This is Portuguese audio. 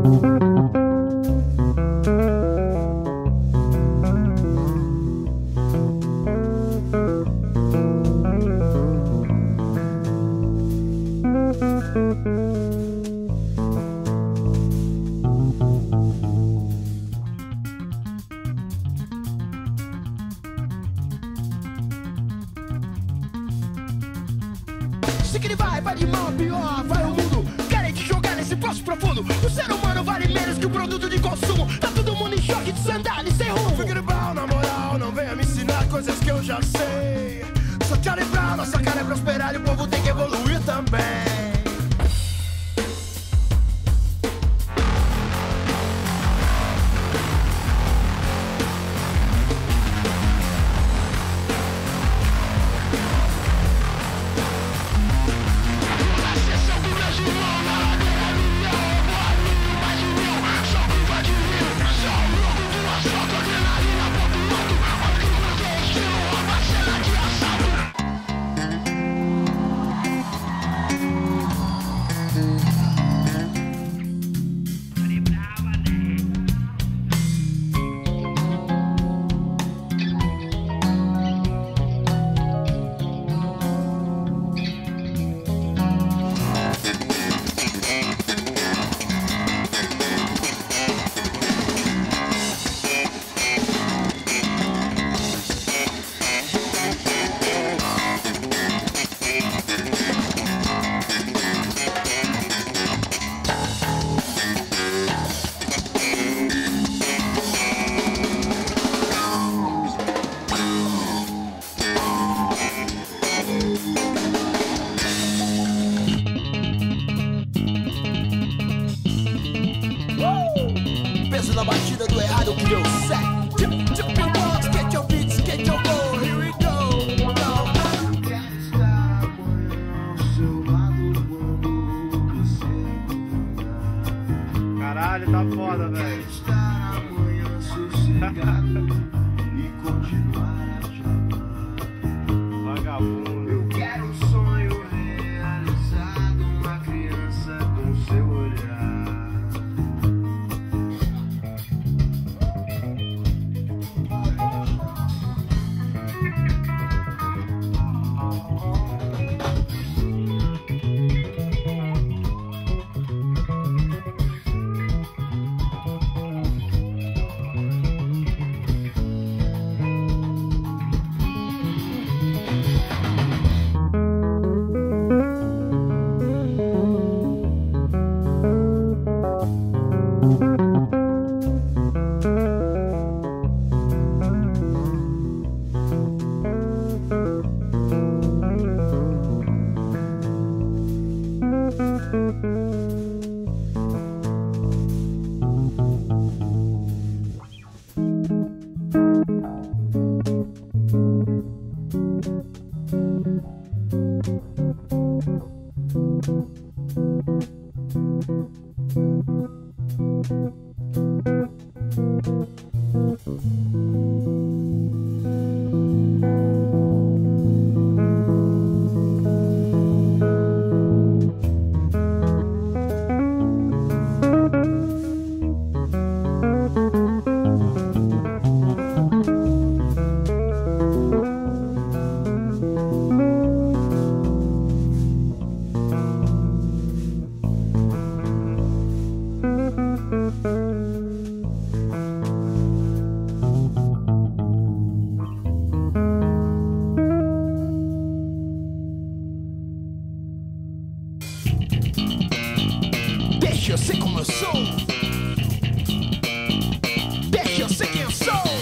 Se que ele vai, vai de mal pior, vai o poço profundo. O ser humano vale menos que o produto de consumo. Tá todo mundo em choque de sandália sem rumo. Fique Brown, na moral, não venha me ensinar coisas que eu já sei. Sou Charlie Brown, nossa cara é prosperar e o povo tem que evoluir também. Caralho, tá foda, velho. Música Deixa eu ser como eu sou. Deixa eu ser quem eu sou.